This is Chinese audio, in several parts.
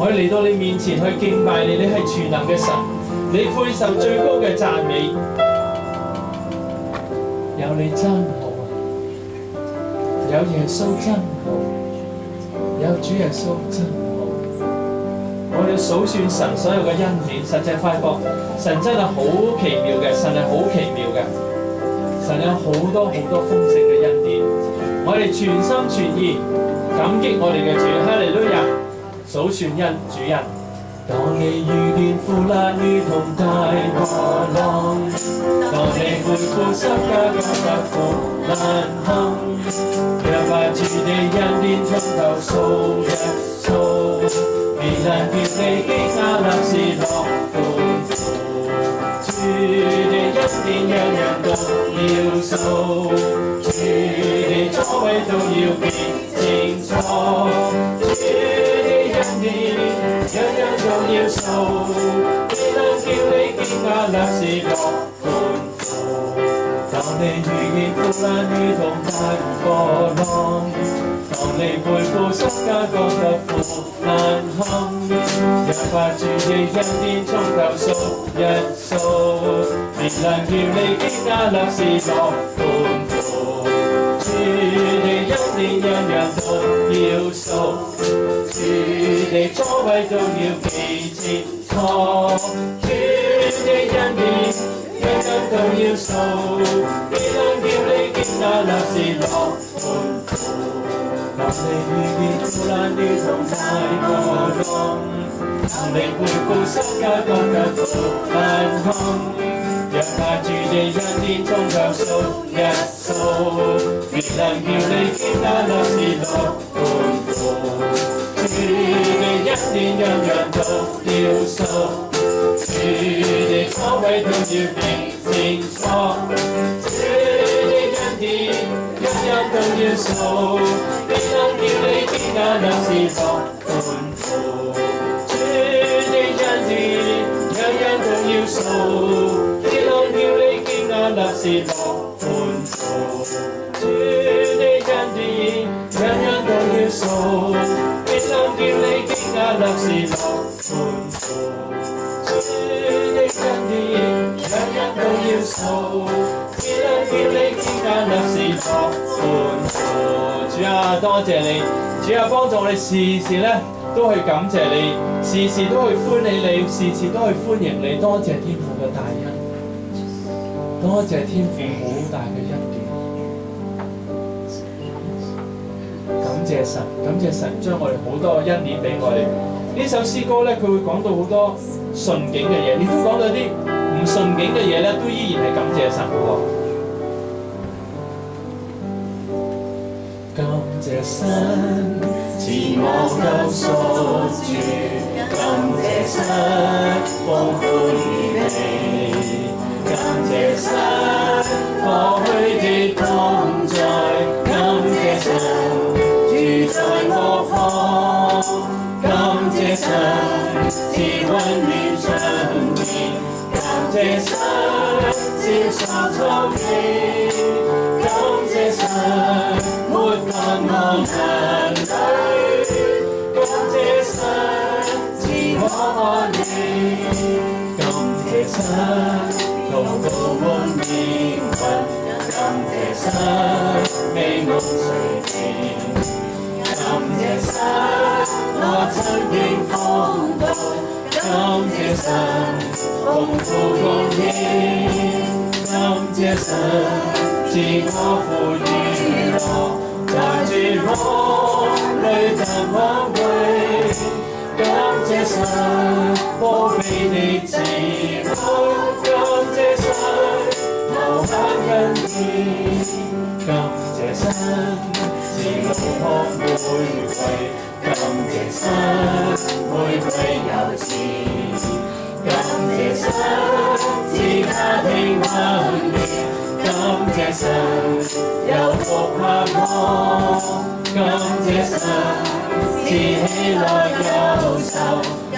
我哋嚟到你面前去敬拜你，你係全能嘅神，你配受最高嘅讚美。有你真好！有耶穌真好，有主耶穌真好。我哋數算神所有嘅恩典，實際發覺神真係好奇妙嘅，神係好奇妙嘅，神有好多好多豐盛嘅恩典。我哋全心全意感激我哋嘅主，哈利路亞！數算恩主恩。當你遇見苦難如同大波浪，當你背負十架覺得苦難堪，若把主的恩典從頭數一數，未能叫你驚訝那是樂歡呼。主的恩典樣樣都要數，主的作為都要變清楚，主的恩典。樣樣都要數，未能叫你驚訝那是樂歡呼。當你遇見苦難如同大波浪，當你背負十架覺得苦難堪，若把主的恩典從頭數一數，未能叫你驚訝那是樂歡呼。主的恩典樣樣都要數。主的座位都要記清楚，主的恩典樣樣都要數，未能叫你驚訝那是樂歡呼。當你遇見苦難如同大波浪，當你背負十架覺得苦難堪，若把主的恩典從頭數一數，未能叫你驚訝那是樂歡呼。主的恩典樣樣都要數，主的作為都要變清楚，主的恩典樣樣都要數，未能叫你驚訝那是樂歡呼。主的恩典樣樣都要數，未能叫你驚訝那是樂歡呼。主的恩典樣樣都要數。想叫你驚訝那是樂歡呼，主的恩典樣樣都要數，只能叫你驚訝那是樂歡呼。主啊，多謝你，主啊，幫助我哋時時咧都去感謝你，時時都去歡喜你，時時都去歡迎你。多謝天父嘅大恩，多謝天父好大嘅恩典。感謝神，感謝神將我哋好多嘅恩典俾我哋。呢首詩歌咧，佢會講到好多順境嘅嘢，亦都講到啲唔順境嘅嘢咧，都依然係感謝神嘅喎。感謝神自我救贖主，感謝神豐富與你，感謝神過去的同在，感謝神。在我旁，感謝神賜溫暖長眠，感謝神接受創意，感謝神沒困難人類，我安寧，感謝神禱告滿靈魂，感謝神美夢垂天。感謝神，我曾經風暴；感謝神，豐富供應；感謝神，賜我富裕樂，在絕望裏得安慰；感謝神，無比的慈愛；感謝神，無限恩典；感謝神。是路旁玫瑰，感謝神，玫瑰有刺，感謝神，賜家庭溫暖，感謝神，有福盼望，感謝神，賜喜樂憂愁，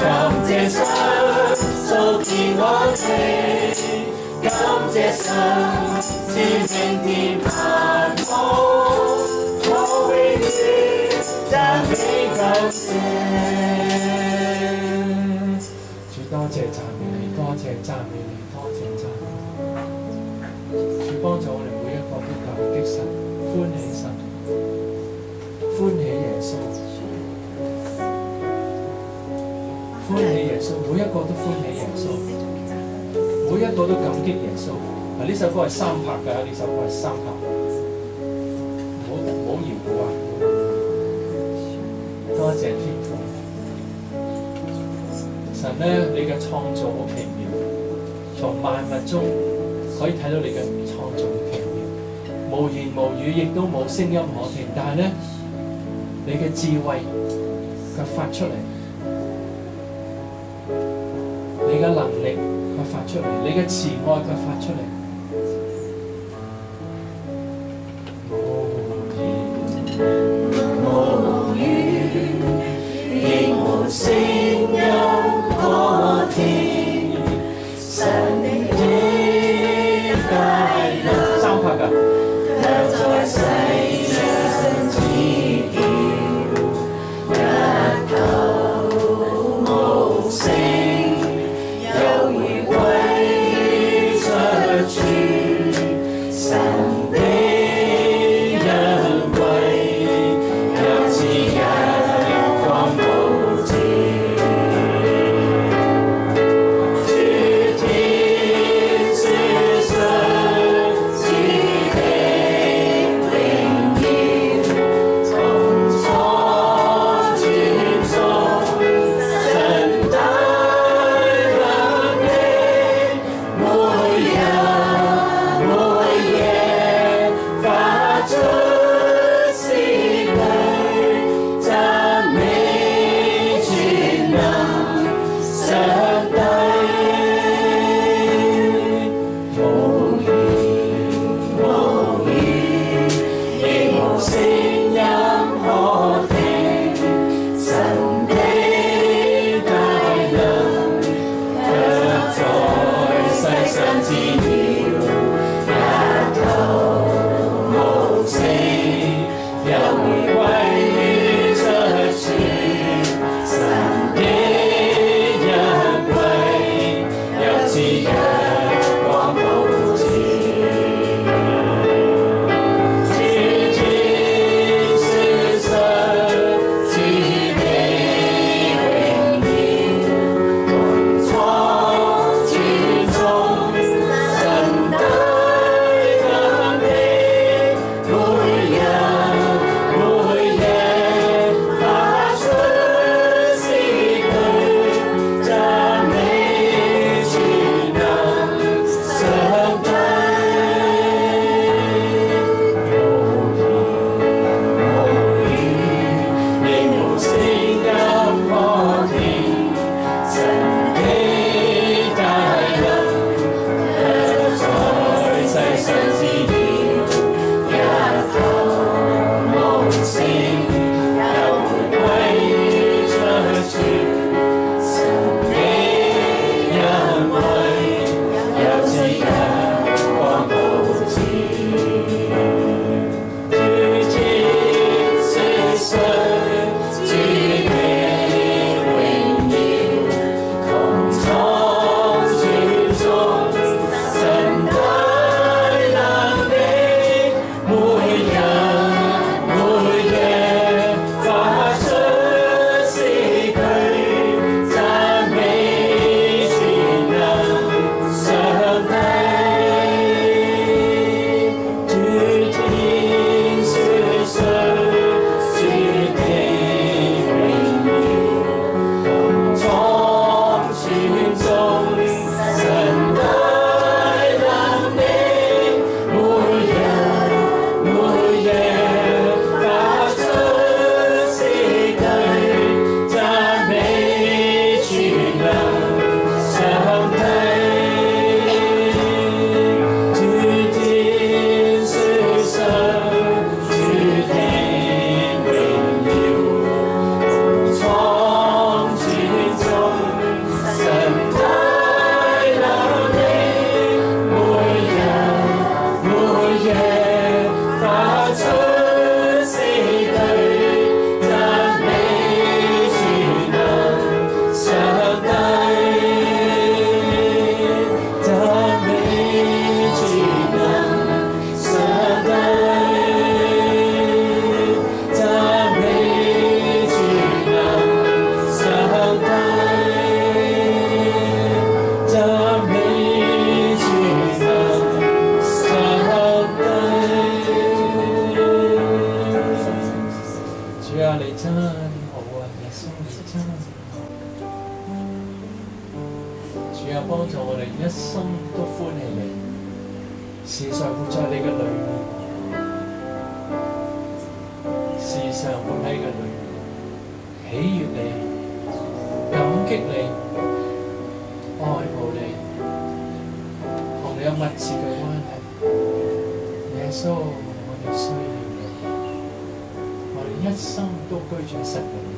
感謝神，數天安定，感謝神，賜明天盼望。我為你讚美感謝。謝讚美你，多謝讚美你，多謝讚美你。主幫助我哋每一个都感激神，歡喜神，歡喜耶穌，每一個都歡喜耶穌，每一個都感激耶穌。嗱，呢首歌係三拍㗎，呢首歌係三拍，唔好唔好搖鼓啊！多謝天父。神咧，你嘅創造好奇妙，從萬物中可以睇到你嘅創造奇妙，無言無語，亦都冇聲音可聽。但係咧，你嘅智慧佢發出嚟，出嚟，你嘅慈愛卻發出嚟。see. 耶稣，我哋需要。你，我哋一生都居住喺神嘅裏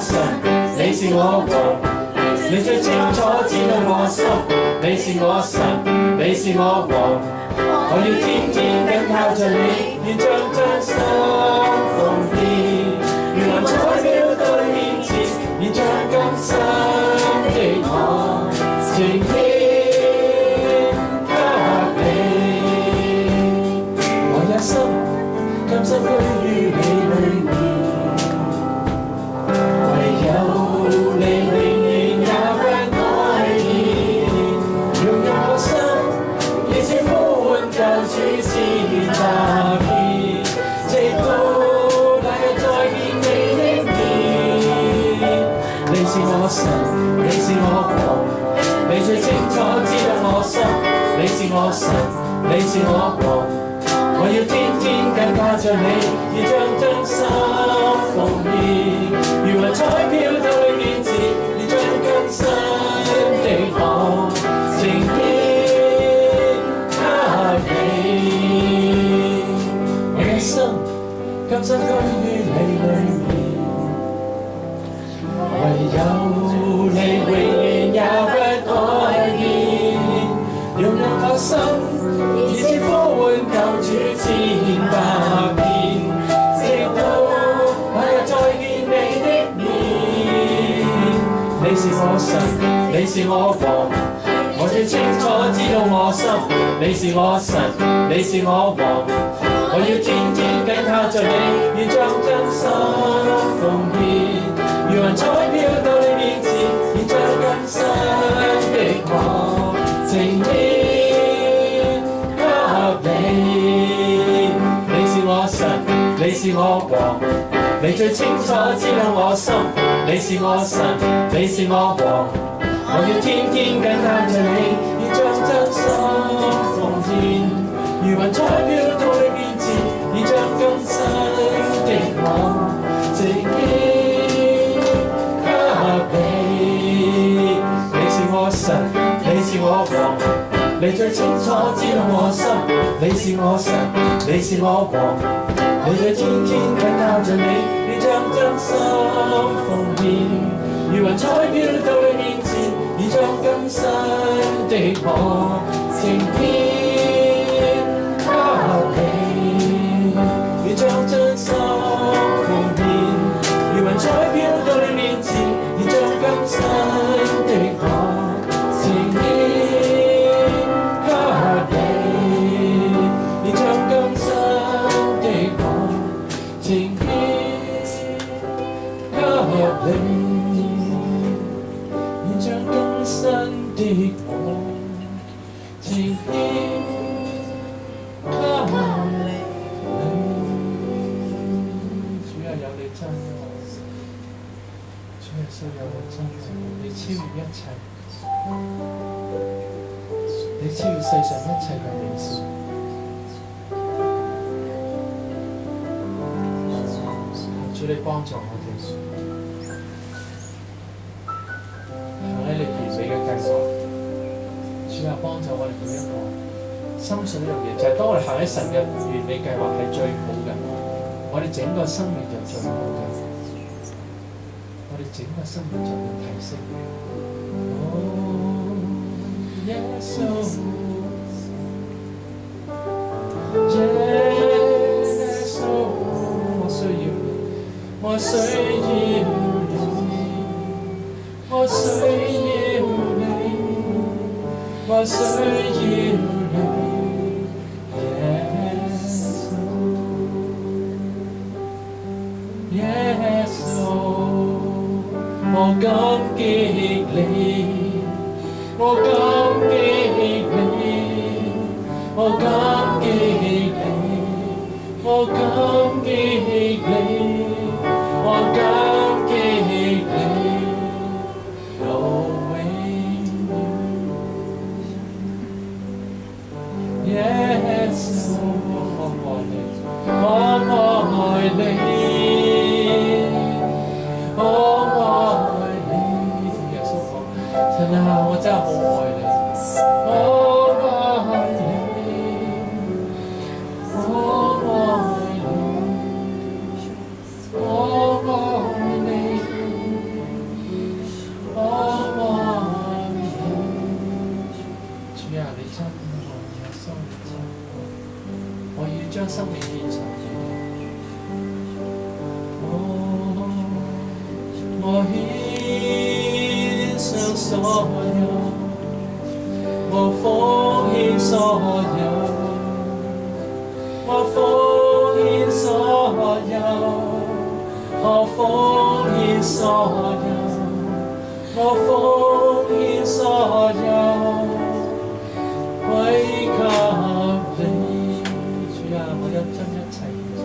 神，你是我王。你最清楚知道我心，你是我神，你是我王，我要天天紧靠着你，愿将真心奉献，如雲彩飄到你面前，愿将甘心你是大仙，直到第日再見你的面。你是我神，你是我王，你最清楚知道我心。你是我神，你是我王，我要天天更加着你，要將真心奉獻。如買彩票抽裏面字，要將真。甘心居於你裏面，唯有你永遠也不改變，融入我心，以致呼喚救主千百遍，直到那日再見你的面。你是我神，你是我王，我最清楚知道我心。你是我神，你是我王，我要天天緊靠着你，要將真心奉献。如雲彩飄到你面前，要將更新的我呈獻給你。你是我神，你是我王，你最清楚知道我心。你是我神，你是我王，我要天天紧靠着你，要將真心奉獻。如雲彩飄到你自己给你。你是我神，你是我王，你最清楚知道我心。你是我神，你是我王，你最天天紧靠着你，你将真心奉献。如云彩飘到你面前，你将更新的我呈獻的我呈獻給你。主啊，有你真愛，主耶穌有你真愛，你超越一切，你超越世上一切嘅美善。主你幫助我哋，幫助我哋每一個，深信一样嘢，就系当我哋行喺神嘅完美计划系最好嘅，我哋整个生命就最好嘅，我哋整个生命就会提升。哦，耶稣，耶穌，我需要你，我需要你，我需要。我需要你，耶穌，耶穌，我感激你，我感激你，我所有，我奉獻所有。歸給你，主啊，我一將一切獻上。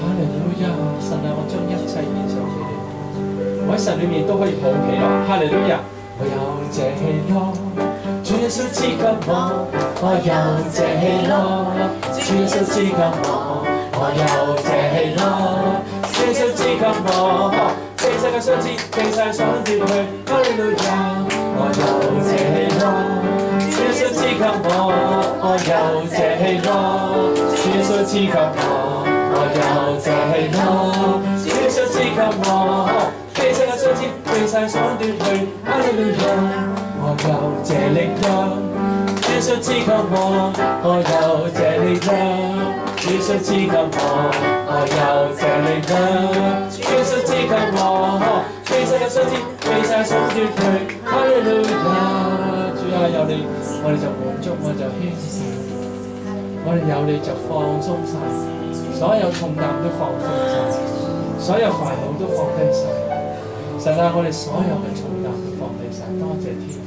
哈利路亞，神啊，我將一切獻上俾你。我喺神裏面都可以抱喜樂，哈利路亞。我有這喜樂，主耶穌賜給我，我有這喜樂，主耶穌賜給我，我有這喜樂，主耶穌賜給我，相知，被世界想奪去，哈利路亞，我有這喜樂。主耶穌賜給我，我有這喜樂。主耶穌賜給我，我有這喜樂。主耶穌賜給我，被世界相知，被世想奪去。哈利路亞，我有这力量。耶穌賜給我，我有這力量。主耶穌賜給我，我有這力量。主耶穌賜給我，被世界相知，被世想奪去。哈利路亞。主啊，有你，我哋就满足，我就輕鬆，我哋有你就放松晒，所有重担都放鬆晒，所有烦恼都放低晒。神啊，我哋所有嘅重担都放低晒，多谢天。